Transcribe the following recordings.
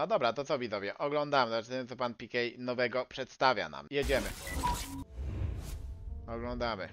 No dobra, to co widzowie? Oglądamy, zobaczymy co pan Piquet nowego przedstawia nam. Jedziemy. Oglądamy.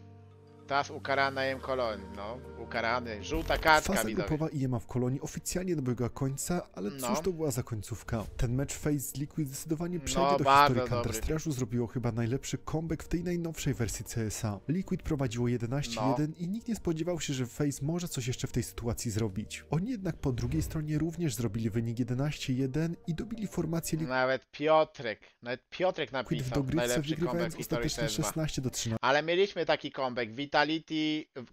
Teraz ukarany jem kolonii, no. Ukarany. Żółta kartka Faza widzowie. grupowa IEMA w Kolonii oficjalnie dobiegła końca, ale No. cóż to była za końcówka. Ten mecz Face z Liquid zdecydowanie przejdzie No, do historii. Counter-Strike'u, zrobiło chyba najlepszy comeback w tej najnowszej wersji CSA. Liquid prowadziło 11-1 No. i nikt nie spodziewał się, że Face może coś jeszcze w tej sytuacji zrobić. Oni jednak po drugiej stronie również zrobili wynik 11-1 i dobili formację Liquid Nawet Piotrek, nawet Piotrek w napisał dogrywce, najlepszy comeback w historii ostatecznie CS2. 16 do 13. Ale mieliśmy taki comeback, Vitality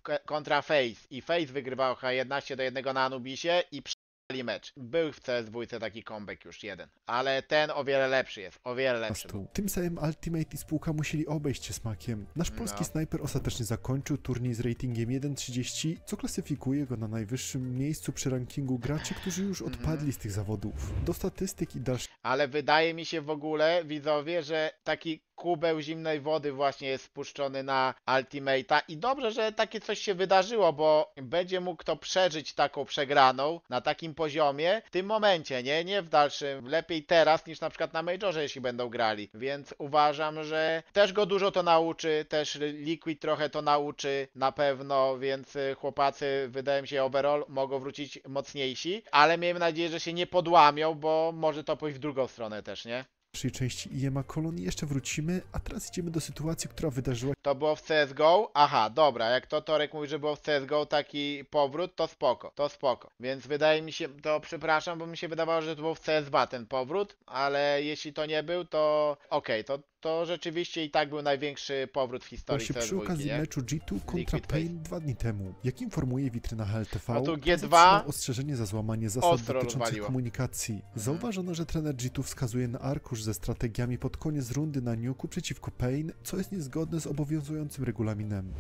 k- kontra Face i Face wygrywał chyba 11 do 1 na Anubisie i przejęli mecz. Był w CS2 taki comeback już jeden, ale ten o wiele lepszy jest, o wiele lepszy. był. Tym samym Ultimate i spółka musieli obejść się smakiem. Nasz polski No. snajper ostatecznie zakończył turniej z ratingiem 1.30, co klasyfikuje go na najwyższym miejscu przy rankingu graczy, którzy już Mhm. odpadli z tych zawodów. Do statystyk i dalszych Ale wydaje mi się w ogóle, widzowie, że taki kubeł zimnej wody właśnie jest spuszczony na Ultimate'a i dobrze, że takie coś się wydarzyło, bo będzie mógł to przeżyć taką przegraną na takim poziomie w tym momencie, nie? Nie w dalszym. Lepiej teraz niż na przykład na Majorze, jeśli będą grali. Więc uważam, że też go dużo to nauczy, też Liquid trochę to nauczy na pewno, więc y, chłopacy, wydaje mi się, overall mogą wrócić mocniejsi, ale miejmy nadzieję, że się nie podłamią, bo może to pójść w drugą stronę też, nie? Części IEMA kolonii jeszcze wrócimy, a teraz idziemy do sytuacji, która wydarzyła To było w CSGO? Aha, dobra, jak to Torek mówi, że było w CSGO taki powrót, to spoko, to spoko. Więc wydaje mi się, to przepraszam, bo mi się wydawało, że to był w CS2 ten powrót, ale jeśli to nie był, to okej, to, to rzeczywiście i tak był największy powrót w historii się przy CS2, okazji nie? meczu G2 kontra Liquid Pain dwa dni temu. Jak informuje witryna HLTV, No tu Pain G2 otrzymał ostrzeżenie za złamanie zasad dotyczących rozwaliło. komunikacji. Zauważono, że trener G2 wskazuje na arkusz ze strategiami pod koniec rundy na Nuku przeciwko Pain, co jest niezgodne z obowiązującym regulaminem.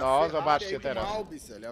No, zobaczcie teraz.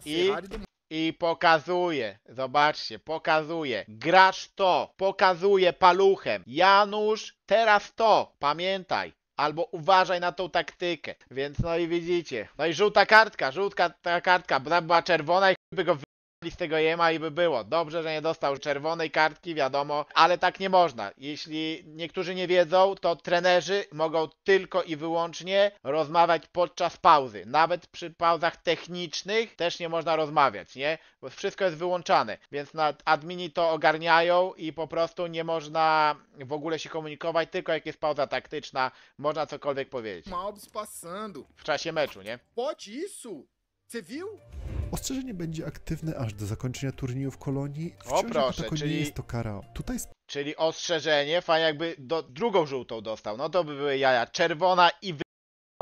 I- I pokazuje, zobaczcie, pokazuje. Grasz to, pokazuje paluchem. Janusz, teraz to, pamiętaj. Albo uważaj na tą taktykę. Więc no i widzicie. No i żółta kartka, żółta ta kartka. Bo była czerwona i by go z tego jema i by było. Dobrze, że nie dostał czerwonej kartki, wiadomo, ale tak nie można. Jeśli niektórzy nie wiedzą, to trenerzy mogą tylko i wyłącznie rozmawiać podczas pauzy. Nawet przy pauzach technicznych też nie można rozmawiać, nie? Bo wszystko jest wyłączane, więc admini to ogarniają i po prostu nie można w ogóle się komunikować, tylko jak jest pauza taktyczna, można cokolwiek powiedzieć. Malbis passando. W czasie meczu, nie? Pode isso? Ostrzeżenie będzie aktywne aż do zakończenia turnieju w kolonii. O, Wciąż jako proszę, czyli- nie jest to kara. Tutaj Czyli ostrzeżenie, fajnie jakby do, drugą żółtą dostał, no to by były jaja. Czerwona i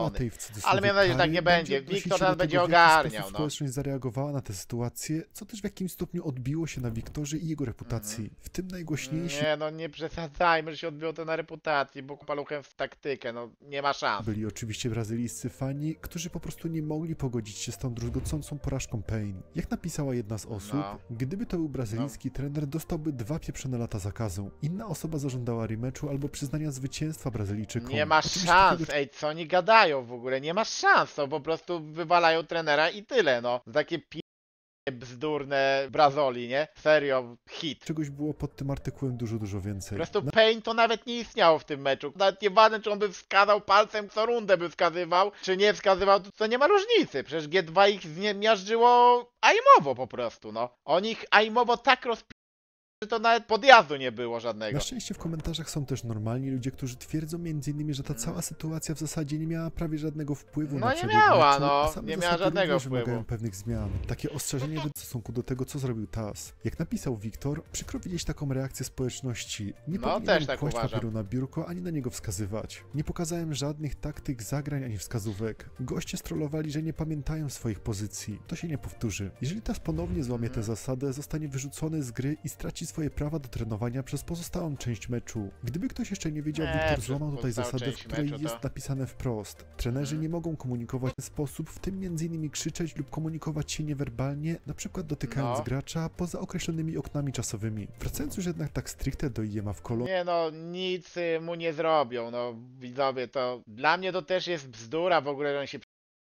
wy... tej w Ale miałem nadzieję, że tak nie będzie. Wiktor do będzie tego, ogarniał, no. społeczność zareagowała na tę sytuację, co też w jakimś stopniu odbiło się na Wiktorze i jego reputacji. W tym najgłośniejsi Nie no, nie przesadzajmy, że się odbiło to na reputacji, bo paluchem w taktykę, no nie ma szans. byli oczywiście brazylijscy fani, którzy po prostu nie mogli pogodzić się z tą druzgocącą porażką Pain. Jak napisała jedna z osób, No. gdyby to był brazylijski trener, dostałby dwa pieprzone lata zakazu. Inna osoba zażądała rematchu albo przyznania zwycięstwa Brazylijczykom. Nie ma Oczywiście szans, takiego ej, co oni gadają w ogóle, nie ma szans, to po prostu wywalają trenera i tyle, no. Takie pi... bzdurne brazoli, nie? Serio, hit. Czegoś było pod tym artykułem dużo, dużo Po więcej. prostu Pain to nawet nie istniało w tym meczu. Nawet nieważne, czy on by wskazał palcem, co rundę by wskazywał, czy nie wskazywał, to, nie ma różnicy. Przecież G2 ich zmiażdżyło aimowo po prostu, no. Oni ich aimowo tak rozpi... to nawet podjazdu nie było żadnego. Na szczęście w komentarzach są też normalni ludzie, którzy twierdzą m.in., że ta cała sytuacja w zasadzie nie miała prawie żadnego wpływu. No na nie miała, meczu, no. same Nie miała żadnego wpływu. wymagają pewnych zmian. Takie ostrzeżenie w stosunku do tego, co zrobił TAS. Jak napisał Wiktor, przykro widzieć taką reakcję społeczności. Nie No, powinienem tak kłaść uważam. papieru na biurko, ani na niego wskazywać. Nie pokazałem żadnych taktyk, zagrań, ani wskazówek. Goście strollowali, że nie pamiętają swoich pozycji. To się nie powtórzy. Jeżeli TAS ponownie złamie tę Mhm. zasadę, zostanie wyrzucony z gry i straci swoje prawa do trenowania przez pozostałą część meczu. Gdyby ktoś jeszcze nie wiedział, Nie, Wiktor złamał tutaj zasadę, w której meczu to- jest napisane wprost. Trenerzy Mhm. nie mogą komunikować w ten sposób, w tym m.in. krzyczeć lub komunikować się niewerbalnie, na przykład dotykając No. gracza poza określonymi oknami czasowymi. Wracając już jednak tak stricte do IEMA w kolonii, Nie no, nic y, mu nie zrobią, no widzowie, to dla mnie to też jest bzdura w ogóle, że on się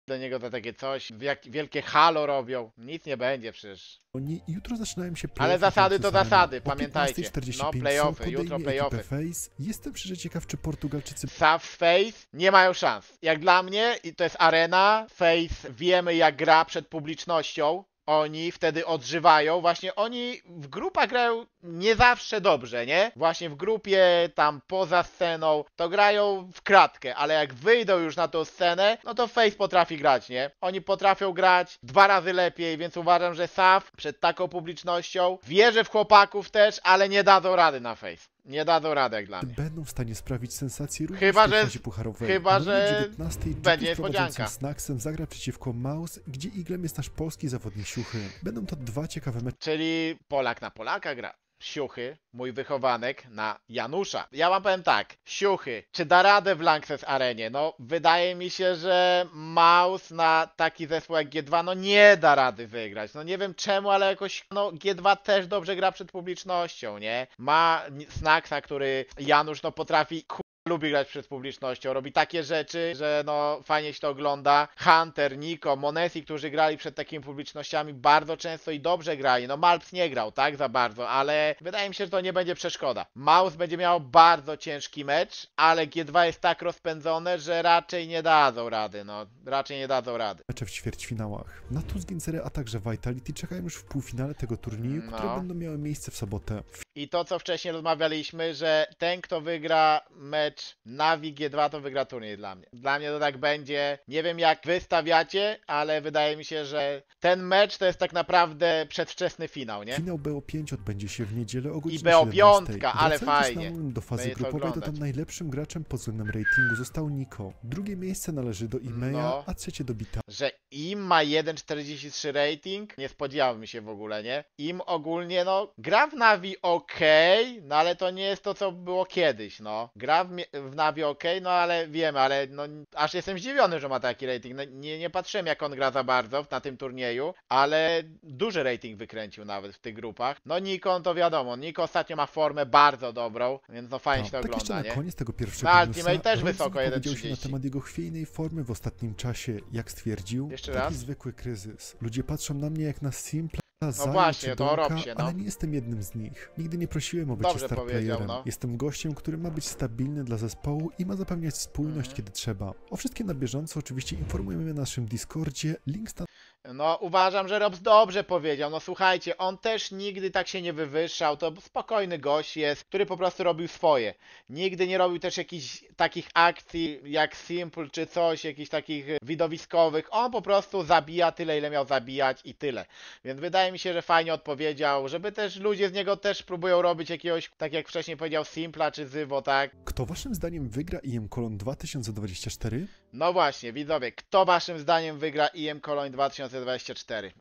do niego to takie coś, jak wielkie halo robią. Nic nie będzie przecież. Oni jutro zaczynają się Ale playoffy zasady to zasady, pamiętajcie. 15:45 No, playoffy, jutro playoffy. Face. Jestem szczerze ciekaw, czy Portugalczycy South Face nie mają szans. Jak dla mnie, i to jest arena, Face wiemy jak gra przed publicznością. Oni wtedy odżywają. Właśnie oni w grupach grają nie zawsze dobrze, nie? Właśnie w grupie, tam poza sceną, to grają w kratkę, ale jak wyjdą już na tą scenę, no to Face potrafi grać, nie? Oni potrafią grać dwa razy lepiej, więc uważam, że SAF przed taką publicznością wierzę w chłopaków też, ale nie dadzą rady na Face. Nie dadzą rady jak dla mnie. będą w stanie sprawić sensację również Chyba, w że- fazie pucharowej. chyba, że 19 będzie niespodzianka. Snacksem zagra przeciwko Maus, gdzie iglem jest nasz polski zawodnik Siuchy. Będą to dwa ciekawe mecze Czyli Polak na Polaka gra. Siuchy, mój wychowanek, na Janusza. Ja wam powiem tak, Siuchy, czy da radę w Lanxess Arenie? No, wydaje mi się, że Maus na taki zespół jak G2, no nie da rady wygrać. No nie wiem czemu, ale jakoś, no G2 też dobrze gra przed publicznością, nie? Ma Snacksa, który Janusz, no potrafi, lubi grać przed publicznością, robi takie rzeczy, że no fajnie się to ogląda. Hunter, Nico, Monesi, którzy grali przed takimi publicznościami bardzo często i dobrze grali. No Malps nie grał tak za bardzo, ale wydaje mi się, że to nie będzie przeszkoda. Maus będzie miał bardzo ciężki mecz, ale G2 jest tak rozpędzone, że raczej nie dadzą rady, no raczej nie dadzą rady. mecze w ćwierćfinałach. Na Tuz Gincery, a także Vitality czekają już w półfinale tego turnieju, No. które będą miały miejsce w sobotę. I to, co wcześniej rozmawialiśmy, że ten, kto wygra mecz Navi G2, to wygra turniej dla mnie. Dla mnie to tak będzie. Nie wiem, jak wy stawiacie, ale wydaje mi się, że ten mecz to jest tak naprawdę przedwczesny finał, nie? Finał BO5 odbędzie się w niedzielę o godzinie BO5, 17. ale fajnie. do fazy Będzie to grupowej, to oglądać. tam najlepszym graczem pod względem ratingu został Niko. Drugie miejsce należy do Imeja, No. a trzecie do Bita. Że im ma 1,43 rating, nie spodziewałem mi się w ogóle, nie? Im ogólnie, no, gra w Navi ok, no ale to nie jest to, co było kiedyś, no. Gra w, mie- w Navi ok, no ale wiemy, ale no, aż jestem zdziwiony, że ma taki rating. No, nie, nie patrzyłem, jak on gra za bardzo na tym turnieju, ale duży rating wykręcił nawet w tych grupach. No, Nikon to wiadomo, Niko ostatnio ma formę bardzo dobrą, więc no fajnie się to tak ogląda, na nie? koniec tego pierwszego Na Ultimate też wysoko, wypowiedział się 1,30. na temat jego chwiejnej formy w ostatnim czasie. Jak stwierdził, Jeszcze taki raz? zwykły kryzys. Ludzie patrzą na mnie jak na No właśnie, to Donka, Robsie, no. ale nie jestem jednym z nich. Nigdy nie prosiłem o bycie Dobrze no. Jestem gościem, który ma być stabilny dla zespołu i ma zapewniać spójność, Mhm. kiedy trzeba. O wszystkim na bieżąco oczywiście informujemy na naszym Discordzie. Link stan No, uważam, że Robs dobrze powiedział. No słuchajcie, on też nigdy tak się nie wywyższał. To spokojny gość jest, który po prostu robił swoje. Nigdy nie robił też jakichś takich akcji jak Simple czy coś, jakichś takich widowiskowych. On po prostu zabija tyle, ile miał zabijać i tyle. Więc wydaje mi się, że fajnie odpowiedział, żeby też ludzie z niego też próbują robić jakiegoś, tak jak wcześniej powiedział, Simpla czy Zywo, tak? Kto waszym zdaniem wygra IM Kolon 2024? No właśnie, widzowie, kto waszym zdaniem wygra IM Cologne 2024?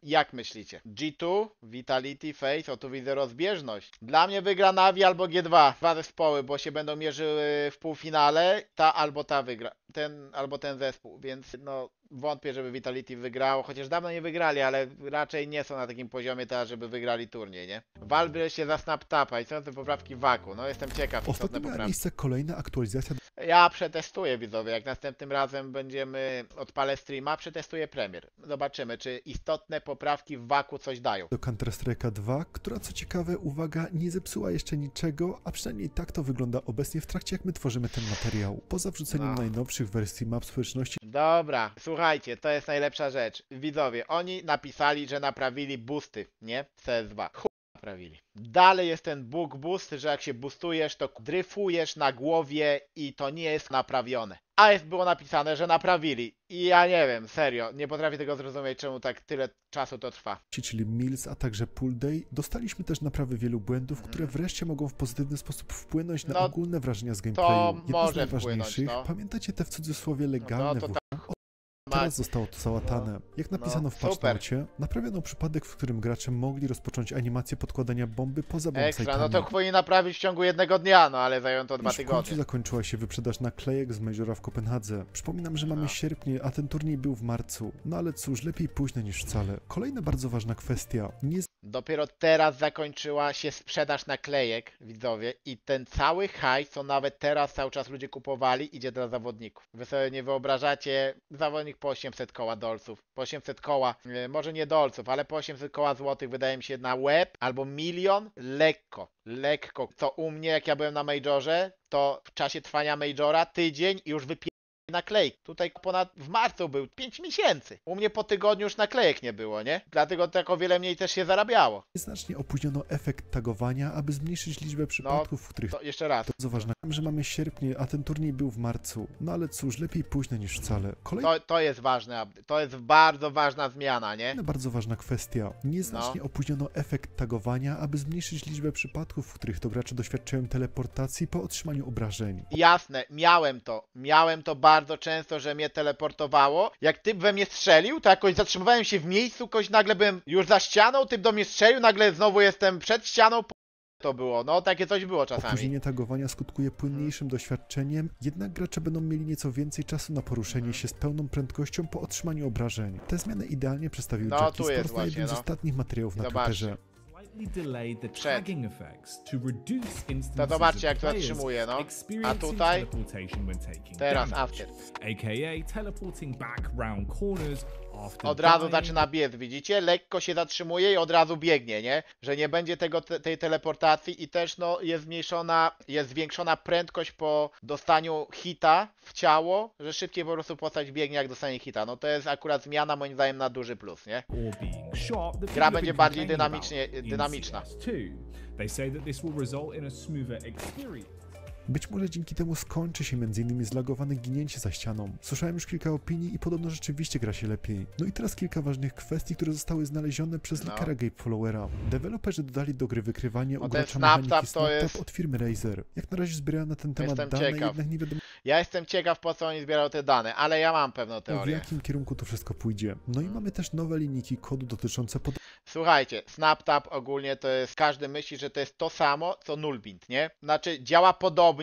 Jak myślicie? G2, Vitality, Face, o tu widzę rozbieżność. Dla mnie wygra Navi albo G2, dwa zespoły, bo się będą mierzyły w półfinale, ta albo ta wygra, ten albo ten zespół, więc no wątpię, żeby Vitality wygrało, chociaż dawno nie wygrali, ale raczej nie są na takim poziomie teraz, żeby wygrali turniej, nie? Valve się za SnapTapa i są te poprawki Waku, no jestem ciekaw, istotne Ostatnio miała poprawki. miejsce kolejna aktualizacja Ja przetestuję widzowie, jak następnym razem będziemy odpalę streama, przetestuję premier. Zobaczymy, czy istotne poprawki w waku coś dają. do Counter-Strike'a 2, która co ciekawe, uwaga, nie zepsuła jeszcze niczego, a przynajmniej tak to wygląda obecnie w trakcie jak my tworzymy ten materiał. Poza wrzuceniem No. najnowszych wersji map społeczności Dobra, słuchajcie, to jest najlepsza rzecz. Widzowie, oni napisali, że naprawili boosty, nie? CS2. Chuj naprawili. Dalej jest ten bug boost, że jak się boostujesz, to dryfujesz na głowie i to nie jest naprawione. A jest było napisane, że naprawili. I ja nie wiem, serio, nie potrafię tego zrozumieć, czemu tak tyle czasu to trwa. czyli Mills, a także Pool Day, dostaliśmy też naprawy wielu błędów, Mhm. które wreszcie mogą w pozytywny sposób wpłynąć na No, ogólne wrażenia z gameplayu. Jedno może z najważniejszych, wpłynąć, no. pamiętacie te w cudzysłowie legalne No to w tak. Teraz zostało to załatane. Jak napisano No, w super. patchnocie, naprawiono przypadek, w którym gracze mogli rozpocząć animację podkładania bomby poza Ekstra, no bombsite'ami. to powinni naprawić w ciągu jednego dnia, no ale zajęło to dwa Już w tygodnie. zakończyła się wyprzedaż naklejek z Majora w Kopenhadze. Przypominam, że mamy No. sierpnie, a ten turniej był w marcu. No ale cóż, lepiej późno niż wcale. Kolejna bardzo ważna kwestia. Nie Dopiero teraz zakończyła się sprzedaż naklejek, widzowie, i ten cały hajs, co nawet teraz cały czas ludzie kupowali, idzie dla zawodników. Wy sobie nie wyobrażacie, zawodnik po 800 koła dolców, po 800 koła, e, może nie dolców, ale po 800 koła złotych wydaje mi się na web, albo milion, lekko, lekko. Co u mnie, jak ja byłem na Majorze, to w czasie trwania Majora tydzień i już wypie naklejki. Tutaj ponad w marcu był 5 miesięcy. U mnie po tygodniu już naklejek nie było, nie? Dlatego tak o wiele mniej też się zarabiało. Znacznie opóźniono efekt tagowania, aby zmniejszyć liczbę przypadków, w których To jeszcze raz. to że mamy sierpnie, a ten turniej był w marcu. No ale cóż, lepiej późno niż wcale. Kolejna To, to jest ważne, to jest bardzo ważna zmiana, nie? bardzo ważna kwestia. Nieznacznie No. opóźniono efekt tagowania, aby zmniejszyć liczbę przypadków, w których to gracze doświadczają teleportacji po otrzymaniu obrażeń. Jasne, miałem to. Miałem to bardzo często, że mnie teleportowało. Jak typ we mnie strzelił, to jakoś zatrzymywałem się w miejscu, kogoś nagle byłem już za ścianą, typ do mnie strzelił, nagle znowu jestem przed ścianą. To było, no takie coś było czasami. Opóźnienie tagowania skutkuje płynniejszym doświadczeniem, jednak gracze będą mieli nieco więcej czasu na poruszenie się z pełną prędkością po otrzymaniu obrażeń. Te zmiany idealnie przedstawił No, Jackie tu jest Stores na jednym właśnie, z no. ostatnich materiałów na Zobaczcie. Twitterze. Slightly delayed the tagging effects to reduce instances To zobaczcie, jak of to players zatrzymuje, no. A experiencing tutaj? teleportation when taking Teraz damage, after. aka teleporting back round corners Od razu zaczyna biec, widzicie? Lekko się zatrzymuje i od razu biegnie, nie? Że nie będzie tego, te, tej teleportacji i też no jest zmniejszona, jest zwiększona prędkość po dostaniu hita w ciało, że szybciej po prostu postać biegnie jak dostanie hita. No to jest akurat zmiana moim zdaniem na duży plus, nie? or being shot, the Gra będzie bardziej dynamicznie- dynamiczna. CS2. They say that this will result in a smoother experience. Być może dzięki temu skończy się m.in. zlagowane ginięcie za ścianą. Słyszałem już kilka opinii i podobno rzeczywiście gra się lepiej. No i teraz kilka ważnych kwestii, które zostały znalezione przez No. Likera Gabe Followera. Deweloperzy dodali do gry wykrywanie No ugracza mechaniki SnapTap od firmy Razer. Jak na razie zbierałem na ten temat Jestem dane, ciekaw. jednak nie wiadomo Ja jestem ciekaw po co oni zbierają te dane, ale ja mam pewną w teorię. jakim kierunku to wszystko pójdzie. No i mamy też nowe linijki kodu dotyczące pod Słuchajcie, SnapTap ogólnie to jest, każdy myśli, że to jest to samo, co Nullbind, nie? Znaczy, działa podobnie,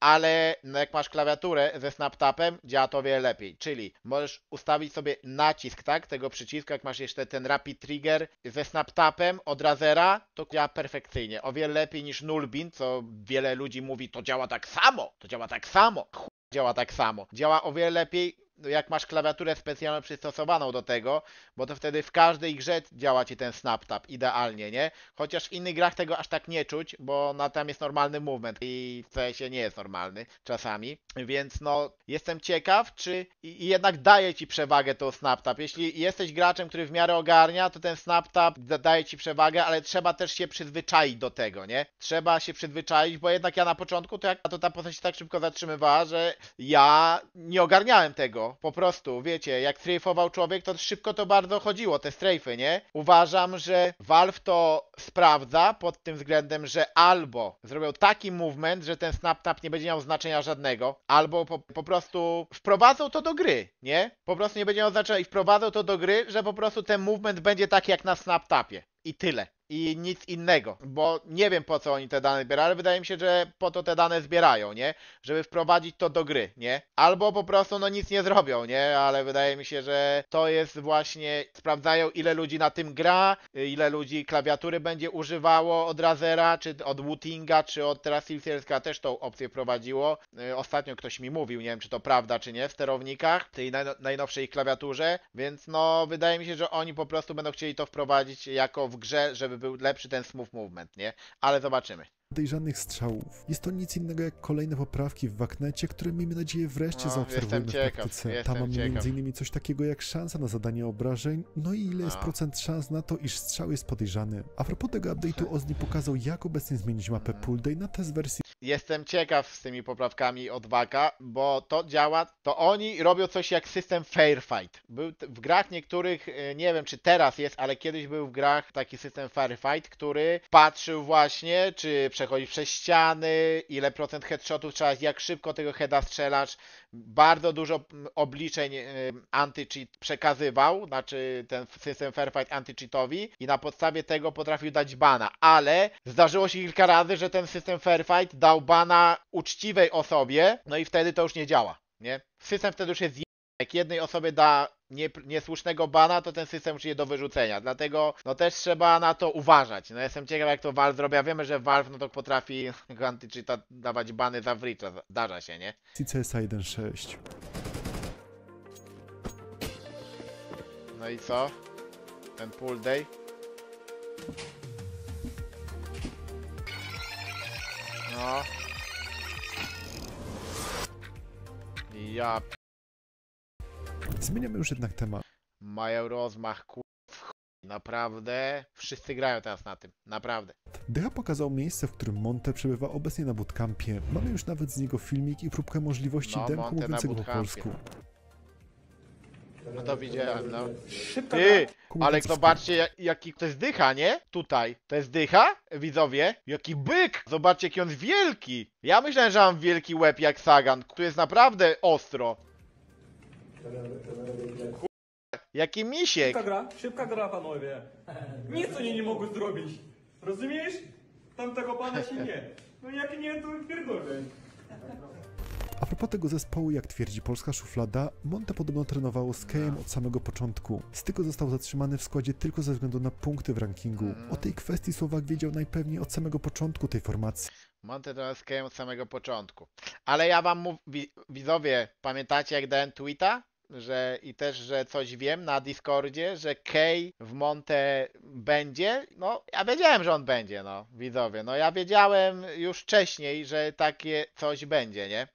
ale no jak masz klawiaturę ze SnapTapem, działa to wiele lepiej. Czyli możesz ustawić sobie nacisk, tak, tego przycisku, jak masz jeszcze ten Rapid Trigger ze SnapTapem od Razera, to działa perfekcyjnie. O wiele lepiej niż Nullbind, co wiele ludzi mówi, to działa tak samo, to działa tak samo. Chuj, działa tak samo. Działa o wiele lepiej, jak masz klawiaturę specjalną przystosowaną do tego, bo to wtedy w każdej grze działa ci ten SnapTap idealnie, nie? Chociaż w innych grach tego aż tak nie czuć, bo na tam jest normalny movement i w CS nie jest normalny czasami, więc no jestem ciekaw, czy i jednak daje ci przewagę to SnapTap. Jeśli jesteś graczem, który w miarę ogarnia, to ten SnapTap da- daje ci przewagę, ale trzeba też się przyzwyczaić do tego, nie? Trzeba się przyzwyczaić, bo jednak ja na początku to jak to ta postać się tak szybko zatrzymywała, że ja nie ogarniałem tego. Po prostu, wiecie, jak strajfował człowiek, to szybko to bardzo chodziło, te strajfy, nie? Uważam, że Valve to sprawdza pod tym względem, że albo zrobią taki movement, że ten snap-tap nie będzie miał znaczenia żadnego, albo po, po prostu wprowadzą to do gry, nie? Po prostu nie będzie miał znaczenia i wprowadzą to do gry, że po prostu ten movement będzie taki jak na snap-tapie. I tyle. I nic innego, bo nie wiem po co oni te dane zbierają, ale wydaje mi się, że po to te dane zbierają, nie? Żeby wprowadzić to do gry, nie? Albo po prostu no nic nie zrobią, nie? Ale wydaje mi się, że to jest właśnie, sprawdzają ile ludzi na tym gra, ile ludzi klawiatury będzie używało od Razera, czy od Wootinga, czy od teraz Silverska też tą opcję wprowadziło. Y, Ostatnio ktoś mi mówił, nie wiem czy to prawda, czy nie, w sterownikach, tej najno- najnowszej klawiaturze, więc no wydaje mi się, że oni po prostu będą chcieli to wprowadzić jako w grze, żeby był lepszy ten smooth movement, nie? Ale zobaczymy. podejrzanych strzałów. Jest to nic innego jak kolejne poprawki w Waknecie, które miejmy nadzieję wreszcie No, zaobserwujemy w praktyce. Tam mamy ciekaw. m.in. coś takiego jak szansa na zadanie obrażeń, no i ile jest No. procent szans na to, iż strzał jest podejrzany. A propos tego update'u Ozzy pokazał jak obecnie zmienić mapę Mhm. Pool Day na test wersji Jestem ciekaw z tymi poprawkami od Waka, bo to działa, to oni robią coś jak system Fairfight. Był t- w grach niektórych, y, nie wiem czy teraz jest, ale kiedyś był w grach taki system Fairfight, który patrzył właśnie, czy przechodzi przez ściany, ile procent headshotów trzeba, jak szybko tego heada strzelasz. Bardzo dużo obliczeń y, anti-cheat przekazywał, znaczy ten system Fairfight anti-cheatowi i na podstawie tego potrafił dać bana, ale zdarzyło się kilka razy, że ten system Fairfight dał bana uczciwej osobie, no i wtedy to już nie działa, nie? System wtedy już jest Jak jednej osobie da nie, niesłusznego bana, to ten system już do wyrzucenia. Dlatego no też trzeba na to uważać. No jestem ciekaw jak to Valve zrobi. A wiemy, że Valve no to potrafi anti-cheata dawać bany za wricza. Zdarza się, nie? CSA 1.6. No i co? Ten pull day? No. Ja Zmieniamy już jednak temat. mają rozmach ku... Naprawdę. Wszyscy grają teraz na tym. Naprawdę. Decha pokazał miejsce, w którym Monte przebywa obecnie na bootcampie. Mamy już nawet z niego filmik i próbkę możliwości No, demku mówiącego po polsku. No to widziałem, no. Ty! Ale zobaczcie jak- jaki to jest dycha, nie? Tutaj. To jest dycha, widzowie? Jaki byk! Zobaczcie jaki on jest wielki! Ja myślałem, że mam wielki łeb jak Sagan. Tu jest naprawdę ostro. Jaki misiek! Szybka gra, szybka gra, panowie. Nic oni nie mogą zrobić. Rozumiesz? Tam tego pana się nie. No jak nie, to pierdolę. A propos tego zespołu, jak twierdzi polska szuflada, Monte podobno trenowało z Kejem od samego początku. Styko został zatrzymany w składzie tylko ze względu na punkty w rankingu. O tej kwestii Słowak wiedział najpewniej od samego początku tej formacji. Monte to jest od samego początku. Ale ja wam mów... wi- widzowie, pamiętacie jak dałem tweeta? Że i też, że coś wiem na Discordzie, że Kay w Monte będzie. No, ja wiedziałem, że on będzie, no, widzowie. No, ja wiedziałem już wcześniej, że takie coś będzie, nie?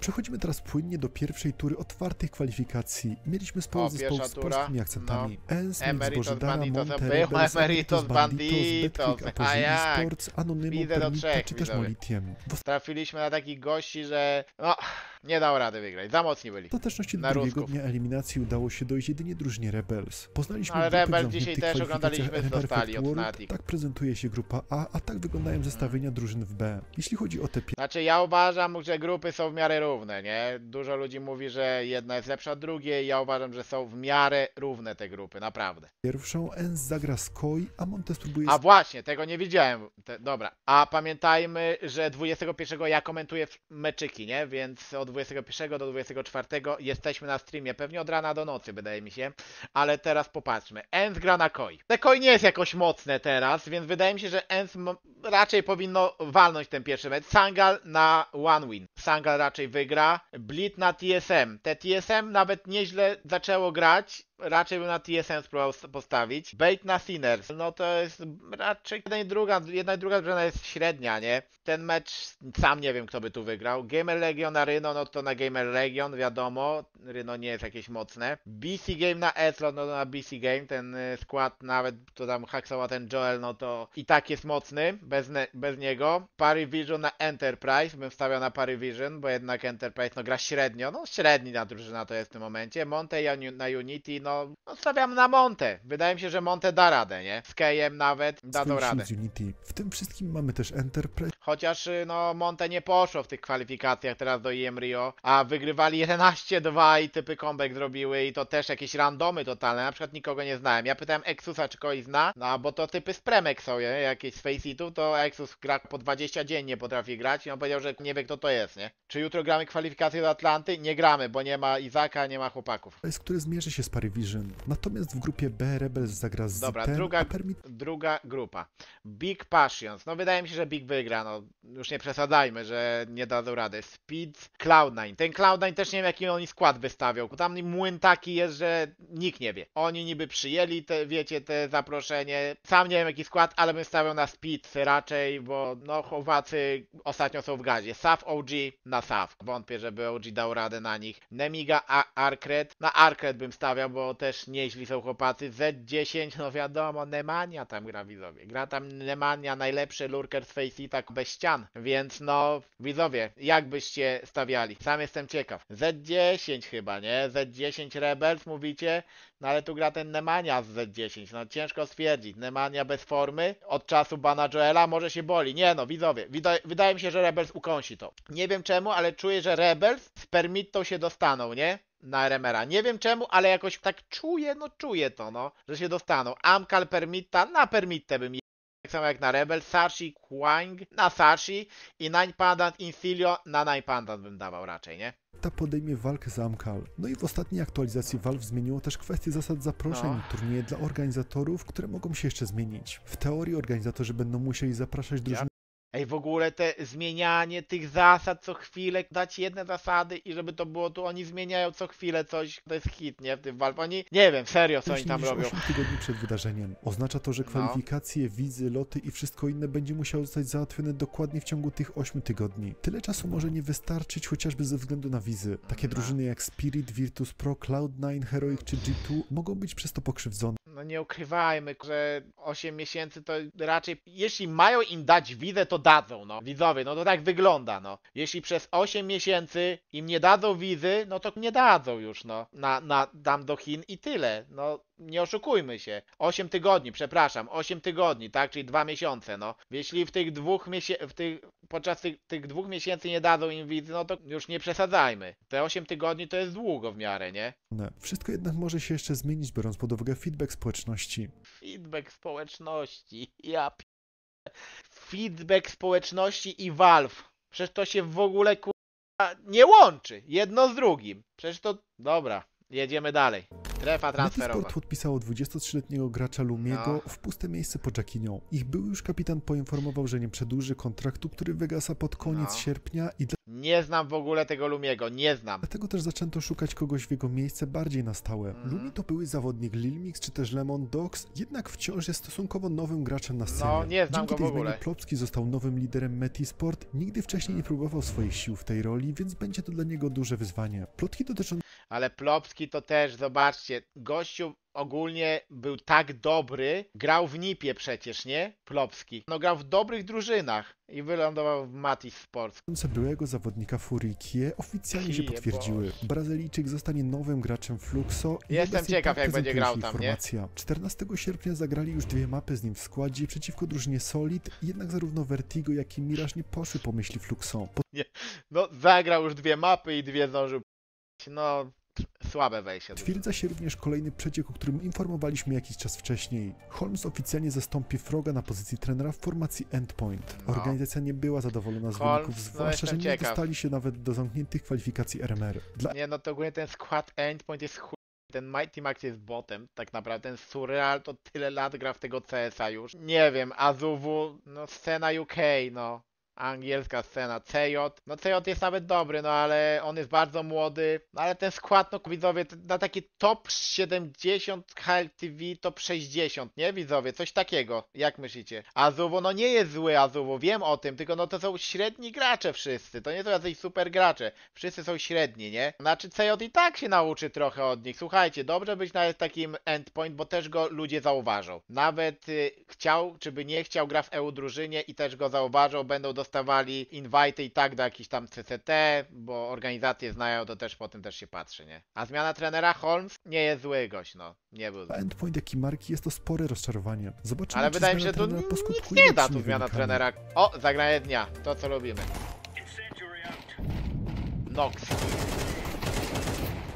Przechodzimy teraz płynnie do pierwszej tury otwartych kwalifikacji. Mieliśmy sporo zespołów z polskimi akcentami. ENS, Emeritus Bożydara, Banditos, Monte, był Rebels, Emeritus Banditos, Betclick, a Apogee jak? Sports, Anonymo, Widzę do Permita trzech, czy też. Molitiem. Trafiliśmy na takich gości, że no, nie dał rady wygrać. Za mocni byli. ostateczności do Na drugiego Rusków. dnia eliminacji udało się dojść jedynie drużynie Rebels. Poznaliśmy Ale w zamkniętych dzisiaj też oglądaliśmy, dostali od. Fnatic. Tak prezentuje się grupa A, a tak wyglądają zestawienia drużyn w B. Jeśli chodzi o tę Znaczy ja uważam, że grupy są w miarę równe, nie? Dużo ludzi mówi, że jedna jest lepsza od drugiej, ja uważam, że są w miarę równe te grupy, naprawdę. pierwszą, ENS zagra z Koi, a Monte spróbuje A właśnie, tego nie widziałem. Te, dobra, a pamiętajmy, że 21 ja komentuję w- meczyki, nie? Więc od 21 do 24 jesteśmy na streamie, pewnie od rana do nocy, wydaje mi się. Ale teraz popatrzmy. Ens gra na Koi. Te Koi nie jest jakoś mocne teraz, więc wydaje mi się, że Ens raczej powinno walnąć ten pierwszy mecz. Sangal na one win. Sangal raczej wygra. Blit na TSM. Te TSM nawet nieźle zaczęło grać. Raczej bym na TSM spróbował postawić. Bait na Sinners. No to jest raczej jedna i druga, jedna i druga drużyna jest średnia, nie? Ten mecz sam nie wiem kto by tu wygrał. Gamer Legion na Ryno, no to na Gamer Legion, wiadomo. Ryno nie jest jakieś mocne. BC Game na Eslon, no to na BC Game. Ten y, skład nawet, to tam haksała ten Joel, no to i tak jest mocny, bez, ne- bez niego. Parivision na Enterprise, bym stawiał na Parivision, bo jednak Enterprise no gra średnio, no średni na drużyna to jest w tym momencie. Monte na Unity, no, no stawiam na Monte. Wydaje mi się, że Monte da radę, nie? Z Kejem nawet da radę. Unity. W tym wszystkim mamy też Enterprise, Chociaż y, no Monte nie poszło w tych kwalifikacjach teraz do IM Rio, a wygrywali 11-2 i typy comeback zrobiły i to też jakieś randomy totalne, na przykład nikogo nie znałem. Ja pytałem Exusa czy kogoś zna, no bo to typy z premek są, nie? Jakieś z Faceitów, to Exus gra po 20 dziennie potrafi grać i on powiedział, że nie wie kto to jest, nie? Czy jutro gramy kwalifikacje do Atlanty? Nie gramy, bo nie ma Izaka, nie ma chłopaków. który zmierzy się z Parivision. Natomiast w grupie B Rebels zagra z Dobra, druga- Permit Druga grupa. Big Passions. No wydaje mi się, że Big wygra. No już nie przesadzajmy, że nie dadzą rady. Speed Cloud9. Ten Cloud9 też nie wiem jaki oni skład wystawią. Tam młyn taki jest, że nikt nie wie. Oni niby przyjęli te, wiecie, te zaproszenie. Sam nie wiem jaki skład, ale bym stawiał na Speed raczej, bo no Chłowacy ostatnio są w gazie. SAF OG na SAF. Wątpię, żeby OG dał radę na nich. Nemiga Arkred. Na Arkred bym stawiał, bo też nieźli są chłopacy. Z10, no wiadomo, Nemania tam gra widzowie. Gra tam Nemania, najlepszy lurker z Facey, tak bez ścian. Więc no, widzowie, jak byście stawiali? Sam jestem ciekaw. Z10 chyba, nie? Z10 Rebels mówicie? No ale tu gra ten Nemania z Z10. No ciężko stwierdzić. Nemania bez formy od czasu bana Joela może się boli. Nie no, widzowie. Wydaje, wydaje mi się, że Rebels ukąsi to. Nie wiem czemu, ale czuję, że Rebels z Permittą się dostaną, nie? Na RMR-a. Nie wiem czemu, ale jakoś tak czuję, no czuję to, no, że się dostaną. Amkal Permitta, na Permittę bym samo jak na Rebel, Sashi, Huang na Sashi i Nine Pandan Incilio na Nine Pandan bym dawał raczej, nie? ta podejmie walkę z Amkal. No i w ostatniej aktualizacji Valve zmieniło też kwestię zasad zaproszeń No. turnieje dla organizatorów, które mogą się jeszcze zmienić. W teorii organizatorzy będą musieli zapraszać drużyny Ej, w ogóle te zmienianie tych zasad co chwilę, dać jedne zasady i żeby to było tu, oni zmieniają co chwilę coś, to jest hit, nie? W tym Valve, oni, nie wiem, serio co oni tam robią. 8 tygodni przed wydarzeniem. Oznacza to, że No. kwalifikacje, wizy, loty i wszystko inne będzie musiało zostać załatwione dokładnie w ciągu tych 8 tygodni. Tyle czasu może nie wystarczyć chociażby ze względu na wizy. Takie No. drużyny jak Spirit, Virtus Pro, Cloud9, Heroic czy G2 mogą być przez to pokrzywdzone. No nie ukrywajmy, że 8 miesięcy to raczej, jeśli mają im dać wizę, to dadzą, no. Widzowie, no to tak wygląda, no. Jeśli przez 8 miesięcy im nie dadzą wizy, no to nie dadzą już, no. Na, na, dam do Chin i tyle, no. Nie oszukujmy się. 8 tygodni, przepraszam, 8 tygodni, tak, czyli 2 miesiące, no. Jeśli w tych dwóch miesięcy, w tych, podczas tych, tych dwóch miesięcy nie dadzą im wizy, no to już nie przesadzajmy. Te 8 tygodni to jest długo w miarę, nie? Wszystko jednak może się jeszcze zmienić, biorąc pod uwagę feedback społeczności. Feedback społeczności. Ja p... Feedback społeczności i Valve. Przecież to się w ogóle kurwa nie łączy. Jedno z drugim. Przecież to... Dobra, jedziemy dalej. Strefa transferowa. Metisport podpisało 23-letniego gracza Lumiego No. w puste miejsce pod Jakinią. Ich były już kapitan poinformował, że nie przedłuży kontraktu, który wygasa pod koniec No. sierpnia i Nie znam w ogóle tego Lumiego, nie znam. dlatego też zaczęto szukać kogoś w jego miejsce bardziej na stałe. Mhm. Lumi to były zawodnik Lil Mix czy też Lemon Dogs, jednak wciąż jest stosunkowo nowym graczem na scenie. No, nie znam Dzięki go w ogóle. Plopski został nowym liderem Metisport, nigdy wcześniej nie próbował swoich sił w tej roli, więc będzie to dla niego duże wyzwanie. Plotki dotyczące Ale Plopski to też, zobaczcie, gościu ogólnie był tak dobry, grał w Nipie przecież, nie? Plopski. No grał w dobrych drużynach i wylądował w Matis Sports. byłego zawodnika Furii Kie oficjalnie się Kie, potwierdziły. Boże. Brazylijczyk zostanie nowym graczem Fluxo i Jestem ciekaw, jak będzie grał się tam, nie? informacja. 14 sierpnia zagrali już dwie mapy z nim w składzie przeciwko drużynie Solid, jednak zarówno Vertigo, jak i Mirage nie poszły po myśli Fluxo. No, zagrał już dwie mapy i dwie zdążył. No, słabe wejście. Potwierdza się również kolejny przeciek, o którym informowaliśmy jakiś czas wcześniej. Holmes oficjalnie zastąpi Froga na pozycji trenera w formacji Endpoint. No. Organizacja nie była zadowolona z Holmes, wyników, no zwłaszcza, że jestem nie ciekaw. dostali się nawet do zamkniętych kwalifikacji RMR. Dla Nie no, to ogólnie ten skład Endpoint jest chuj. Ten Mighty Max jest botem, tak naprawdę. Ten Surreal to tyle lat gra w tego CS-a już. Nie wiem, Azuwu, no scena UK, no. Angielska scena, CJ. No CJ jest nawet dobry, no ale on jest bardzo młody. No ale ten skład, no widzowie, na taki top 70 HLTV, top 60, nie widzowie? Coś takiego, jak myślicie? Azuwu, no nie jest zły Azuwu, wiem o tym, tylko no to są średni gracze wszyscy, to nie są jacyś super gracze. Wszyscy są średni, nie? Znaczy CJ i tak się nauczy trochę od nich. Słuchajcie, dobrze być nawet takim endpoint, bo też go ludzie zauważą. Nawet y, chciał, czy by nie chciał, gra w EU drużynie i też go zauważą, będą dostawali invite i tak do jakichś tam CCT, bo organizacje znają, to też po tym też się patrzy, nie? A zmiana trenera Holmes nie jest zły gość, no. Nie był zły. Endpoint, jak i marki jest to spore rozczarowanie. Zobaczymy, Ale wydaje mi się, że tu trenera nic nie da tu zmiana trenera. O, zagranie dnia, to co lubimy. Nox.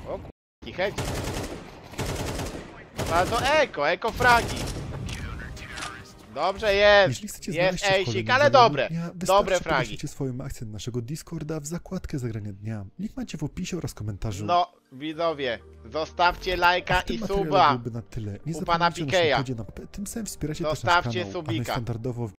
O k***i hedzi. Bardzo eko, eko fragi. Dobrze jest. Jeśli chcecie Jest ejsik, ale dobre. Dnia, Dobre fragi. swoją akcję naszego Discorda w zakładkę zagrania dnia. Link macie w opisie oraz komentarzu. No, widzowie, zostawcie lajka i suba. na tyle. Nie U pana Pikeja. na tym samym wspieracie też nasz Zostawcie kanał, a my subika. standardowo